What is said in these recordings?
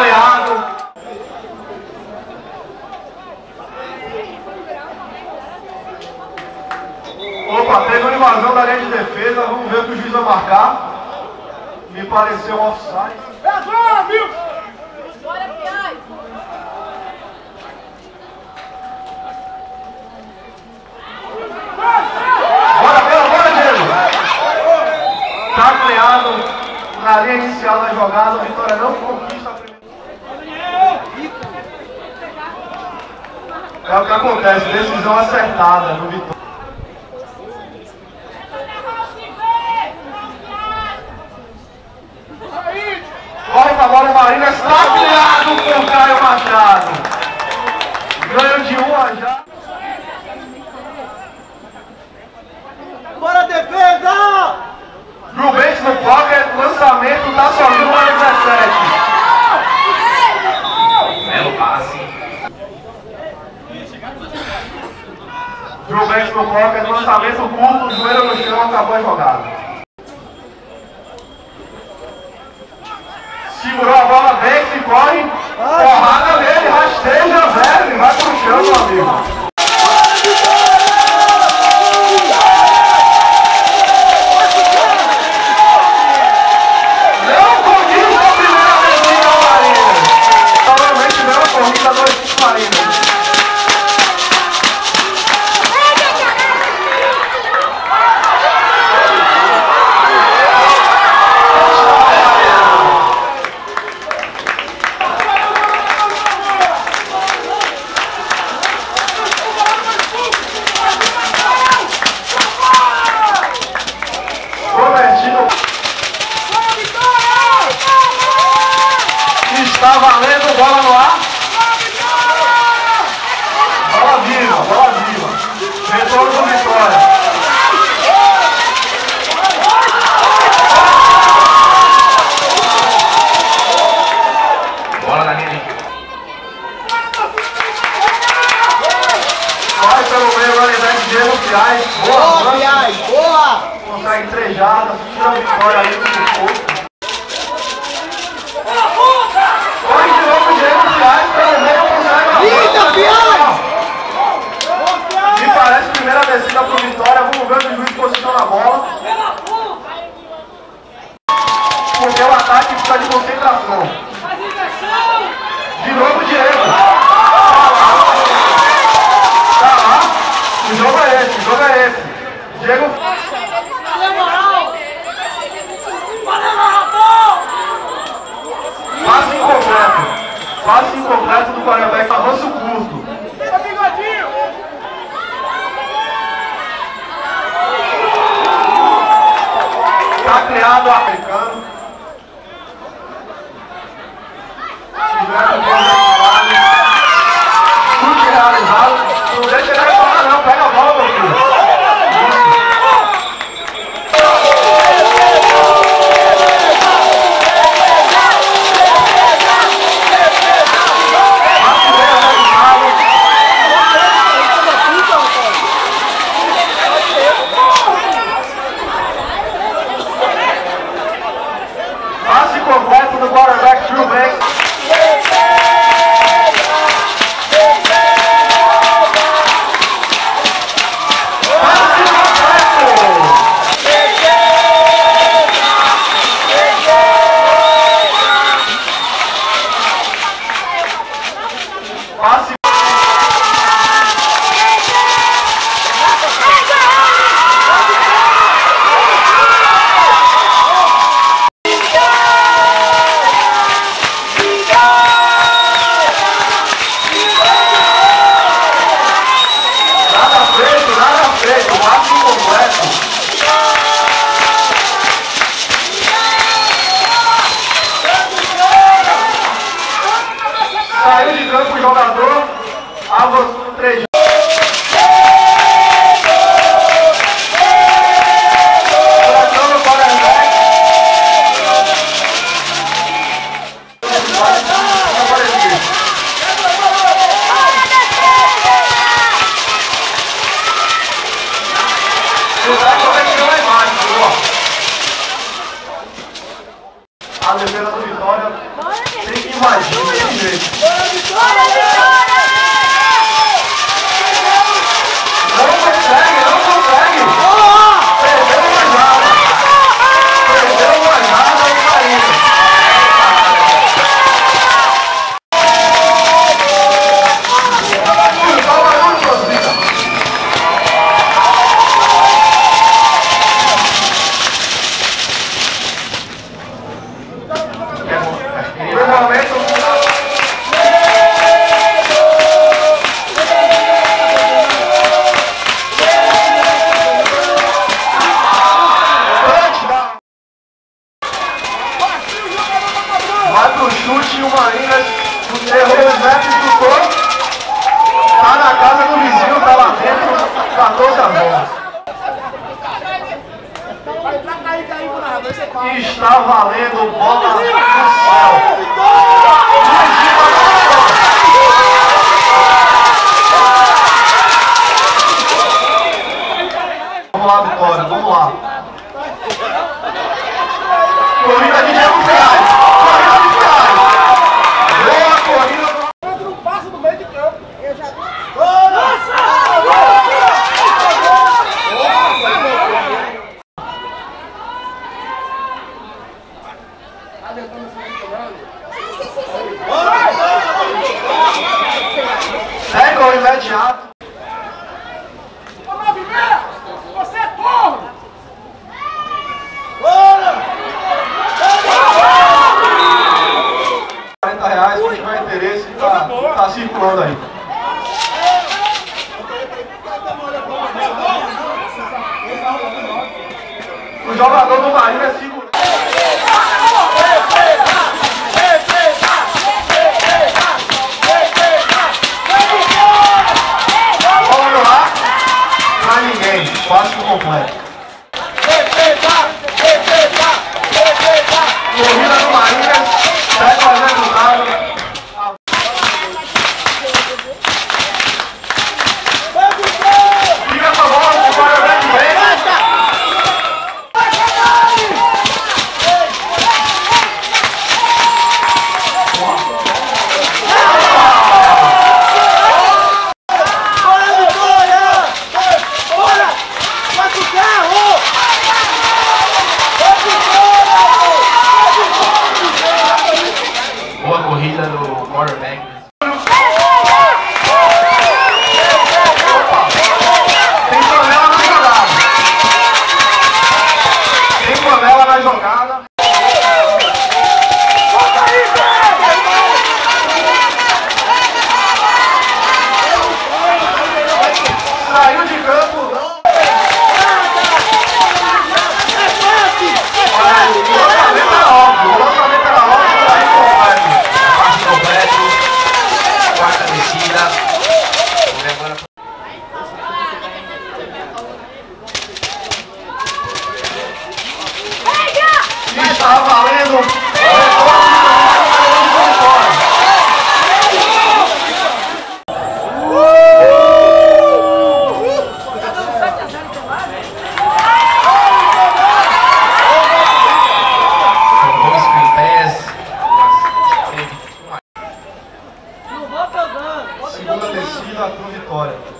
apoiado. Opa, teve uma invasão da linha de defesa, vamos ver o que o juiz vai marcar. Me pareceu um offside. É agora, viu? Bora, Piai! Bora, bora, bora, Diego! Tá na linha inicial da jogada, a vitória não conquista. É o que acontece, decisão acertada no Vitória. Volta agora o Marina, sacriado por Caio Machado. Ganho de 1 a 0. acabou a jogada. Segurou a bola, vem, se corre. Porrada nele, rasteja, velho. Vai pro chão, meu amigo. Llego. toda voz. E está valendo bola do céu. Vamos lá, Vitória, vamos lá. Corrida de Diego Ferraz. jogador do Bahia se segunda descida, a Vitória.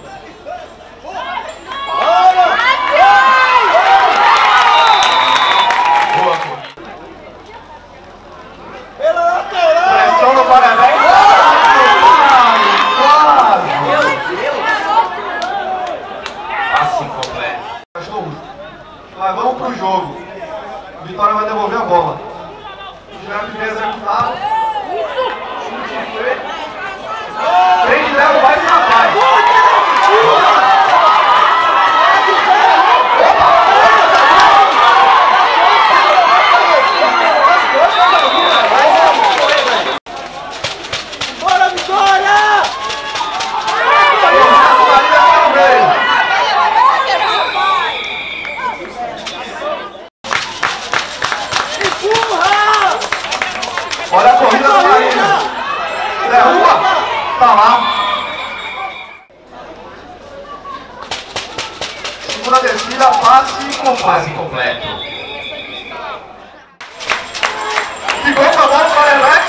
Tá lá. Segunda descida, passe Passe completo. Ficou com a bola para Alex.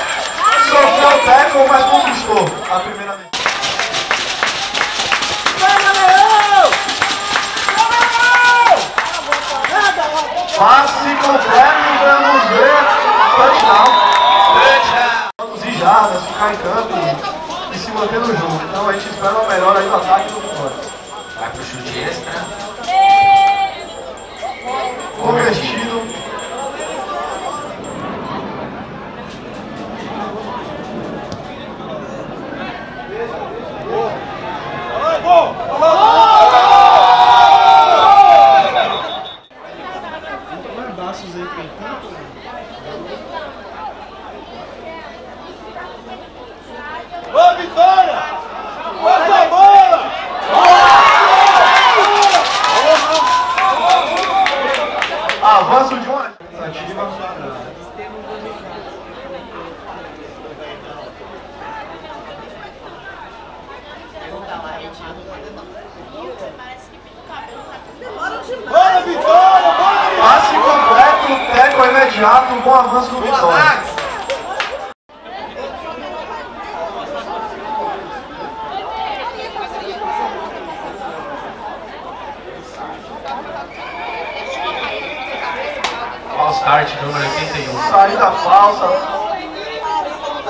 Sofreu o tackle, mas conquistou a primeira descida. Passe completo, vamos ver. Touchdown. Touchdown. Produzir jardas, ficar em campo e se manter no jogo. Então a gente espera uma melhora aí do ataque do vitória. Vai pro chute extra. Convertido. Ô, Vitória! Passa a bola! Avanço de uma tentativa. Bora, Vitória! Bora! Passe completo, teco imediato, bom avanço do Vitória. All start número 81. Saída falsa.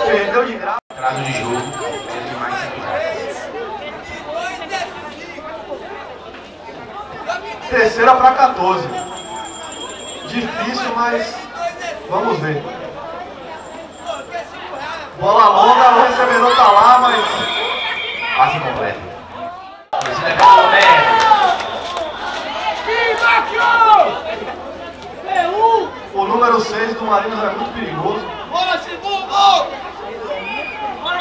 Perdeu de graça. Atraso de jogo. Menos de mais 5 jardas. Terceira para 14. Difícil, mas vamos ver. Bola longa, o recebedor tá lá, mas Passe incompleto. Torcida Calomé. o número 6 do Marinos é muito perigoso. Bora, segundo!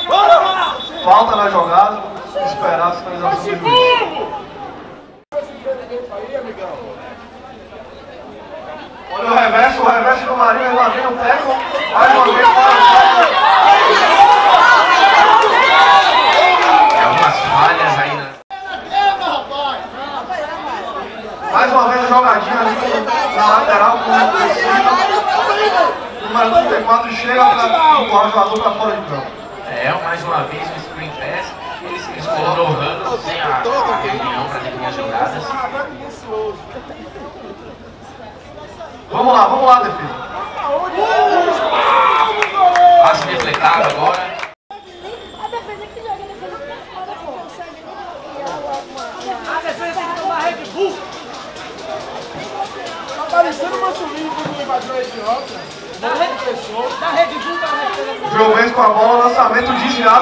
Bora! Falta na jogada. Esperar a finalização do juiz. Olha o reverso, o reverso do Marinho, lá vem o teco. Mais uma vez para o É algumas falhas aí na. Mais uma vez a jogadinha ali na lateral com o número 34 chega para empurrar o jogador para fora de campo. É, mais uma vez o screen pass. Eles o Randall sem a, a reunião para definir as jogadas. Vamos lá, vamos lá, defesa. Passe defletado agora. A defesa que joga, a defesa que fora, pô. A defesa tem que tomar Red Bull! Tá parecendo uma subida quando invadiu a idiota. Da Red Pessoa. Da Red Bull pra Red Jovens com a bola,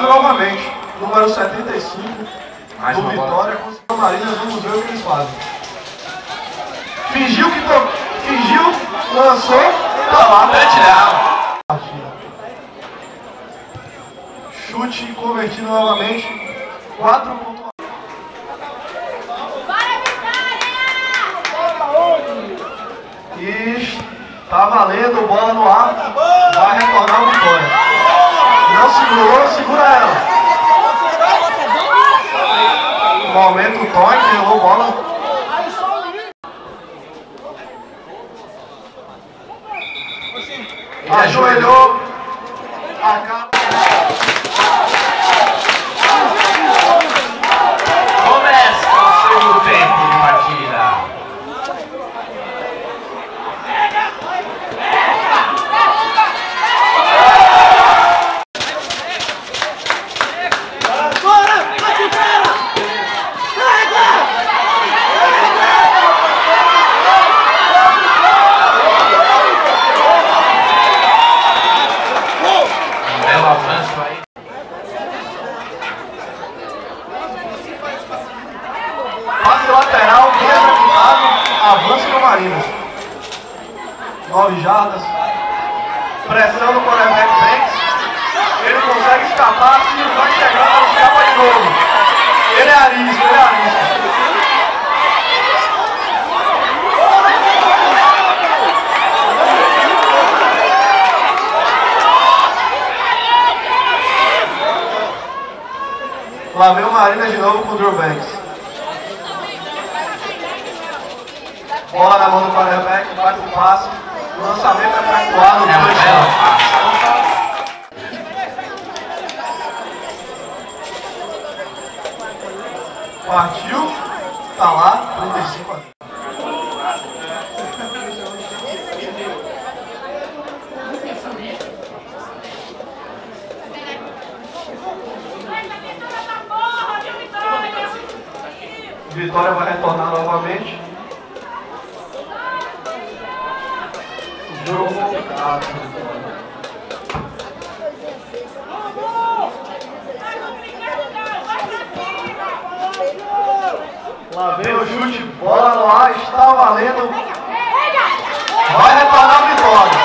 novamente. Número 75 Mais do. Vitória com o Marinas. Vamos ver o que eles fazem. Fingiu que to... fingiu, lançou, tá lá. Touchdown. Chute convertido novamente. 4 pontos. E tá valendo, bola no ar. Vai retornar o Vitória. Segurou, segura ela. Momento toque, levou bola. Ajoelhou. A cara. Começa o segundo tempo de partida. Bora! Bate o cara! Um belo avanço aí. Passe lateral, bem executado. Avanço do Marinos. 9 jardas. Pressão no quarterback Banks. Ele consegue escapar. Se vai chegando, ele escapa de novo. Ele é arisco, ele é arisco. Lá vem o Marina de novo com o Drew Banks. Bola na mão do quarterback, vai pro passe. O lançamento é efetuado no É. Partiu, tá lá, 35 a Vitória vai retornar novamente. Jogo complicado. Lá vem o chute, bola no ar, está valendo. Vai retornar a vitória.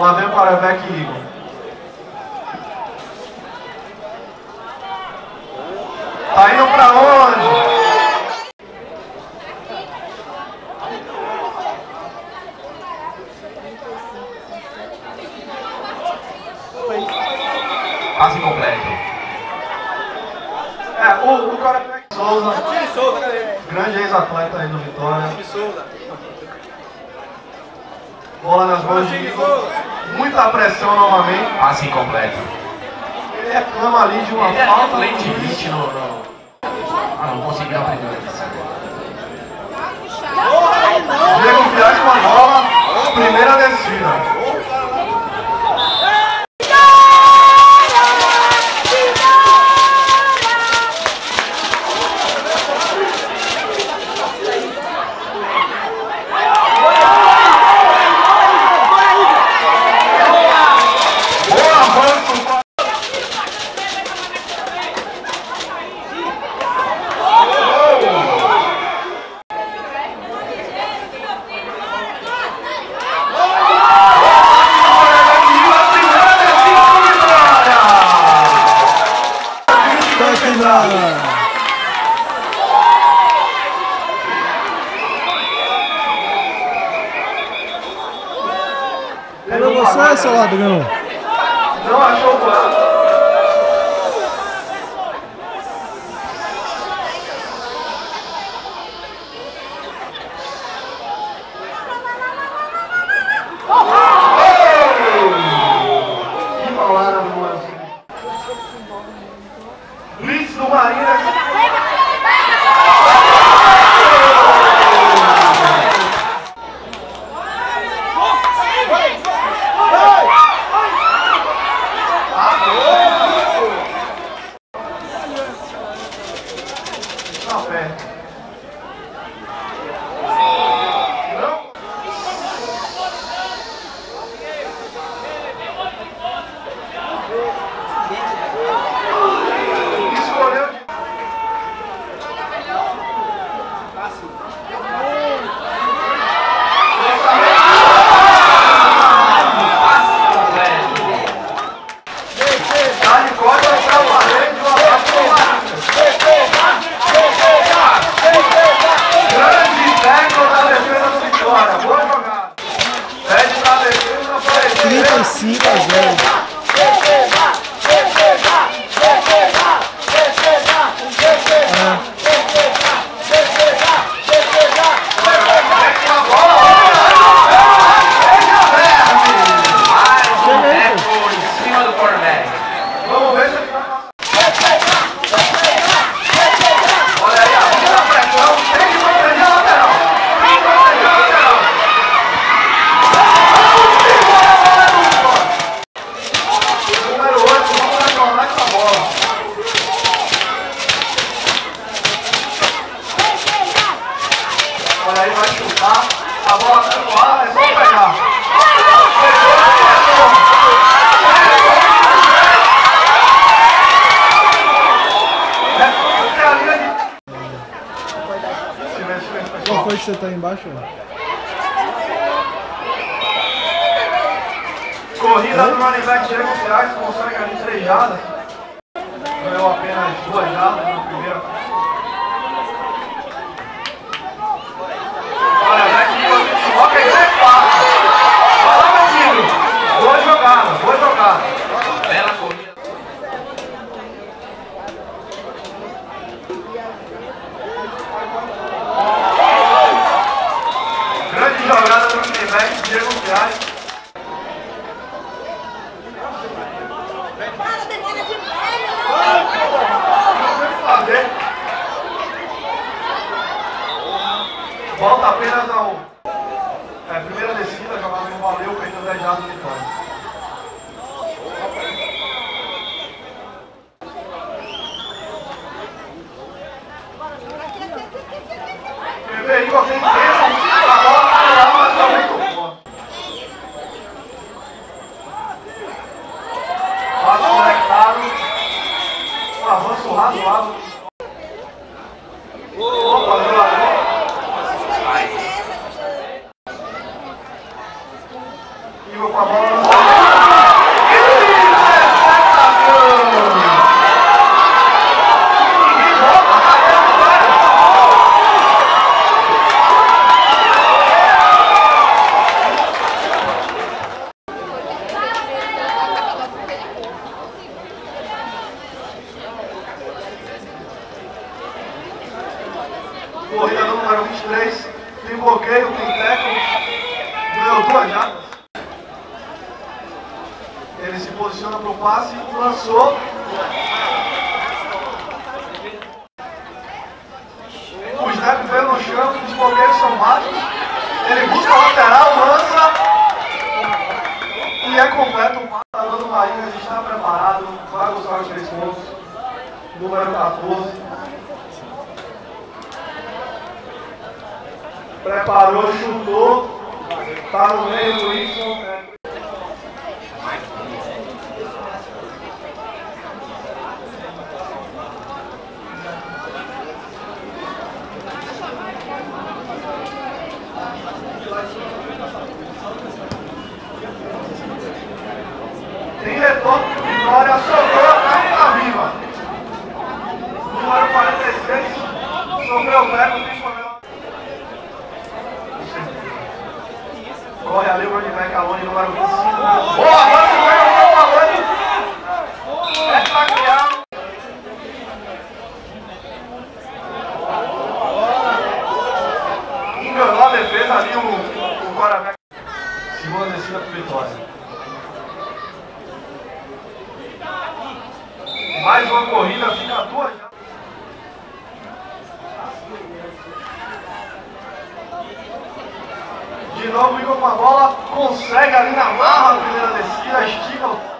Lá vem o quarterback Igor. Tá indo pra onde? Passe completo. É, o, o quarterback Souza, Time Souza, cadê? grande ex-atleta aí do Vitória. Bola nas mãos de Igor. Muita pressão novamente. Passe incompleto. Ele reclama ali de uma Ele é falta. lente hit no, no... Ah, não conseguiu a primeira. Diego Piaz com a bola. Primeira descida. Blitz do Marina. Tá perto. Não. Escolheu de Completo. Dá de costa para o parede, uma parte pro Marina. Grande tackle da defesa do Vitória. Boa jogada. Pede pra defesa aparecer. 35 a 0. Mais um tackle em cima do quarterback. Vamos ver se ele vai Olha aí, a muita pressão. Tem que proteger a lateral. Tem que proteger a lateral. Número 8, vamos retornar com a bola. Olha aí, vai chutar. A bola tá no ar, é só pegar. Pegou, pegou. É, é a linha de... Silêncio, silêncio, Qual pessoal. foi que Corrida do running back Diego Piaz, consegue ali três jardas. Ganhou apenas duas jardas na primeira. Olha, back Igor, ok, grande passo. Vai lá, meu filho. Boa jogada, boa jogada. back, Diego Viagem. Para, demora de velho. Não sei o que fazer. Volta apenas ao. É, primeira descida, jogada no valeu, perdeu 10 jardas de vitória. Aí você entende? A bola tá lá, mas tá muito boa. Passo conectado. Um avanço razoável. Opa, jogador. Igor com a bola. Ninguém volta, caramba, vai. Corrida do número 23. Tem bloqueio, tem tackle. Ganhou duas jardas. Ele se posiciona para o passe, lançou. O snap veio no chão, os bloqueios são baixos. Ele busca a lateral, lança. E é completo. O matador do Marinhas está preparado. Vai buscar os três pontos. Número 14. Preparou, chutou. Tá no meio do Wilson. Tem retorno de vitória, sobrou a carta viva. Número 46, sofreu o Beco, tem problema. Corre ali o running back Alone, número 25. Boa, ganhou o. É. Enganou a defesa ali o, o. Segunda descida para vitória. Mais uma corrida, fica duas. já. De novo, o Igor com a bola, consegue ali na marra primeira descida, estica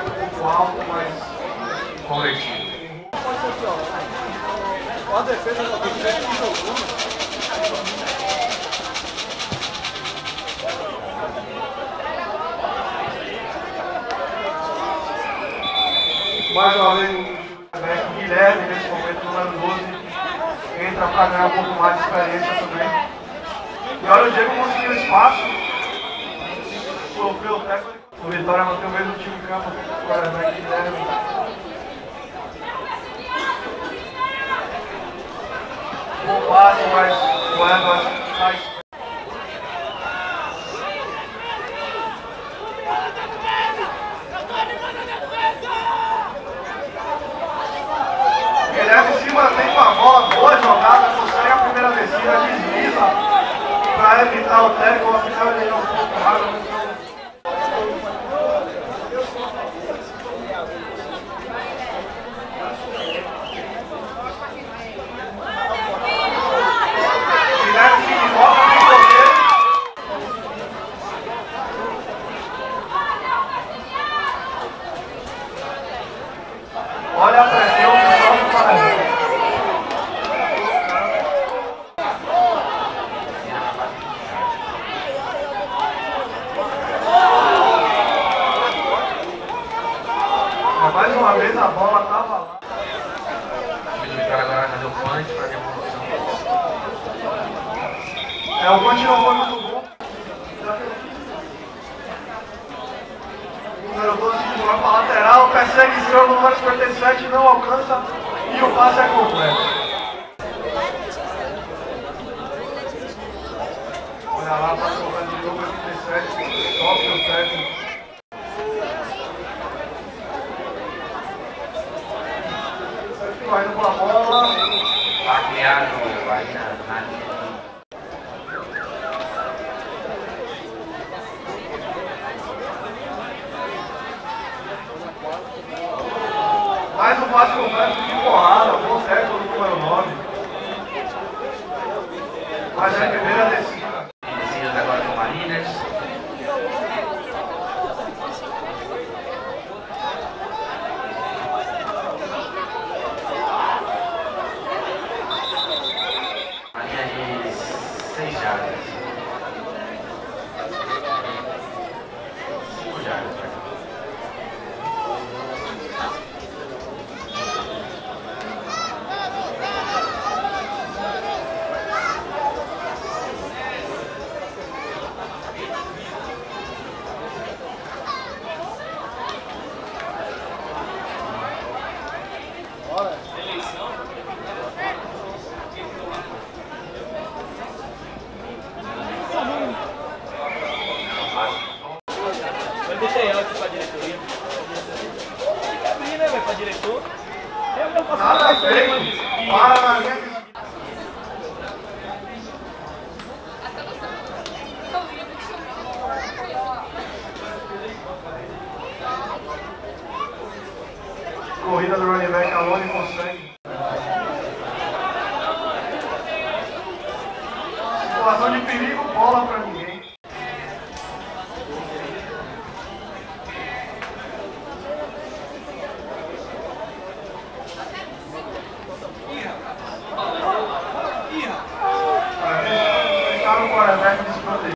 um pouco alto, mas coletivo. Olha a defesa do Mais uma vez, o Guilherme, nesse momento, número 12, entra para ganhar um pouco mais de experiência também. E olha o Diego conseguiu espaço, sofreu o técnico. O Vitória mantém o mesmo time de campo. Agora vai é né? O Quase, mas o Edward sai. Guilherme se é mantém com a bola, boa jogada, consegue a primeira descida, desliza para evitar o técnico, afinal o não foi errado. Né?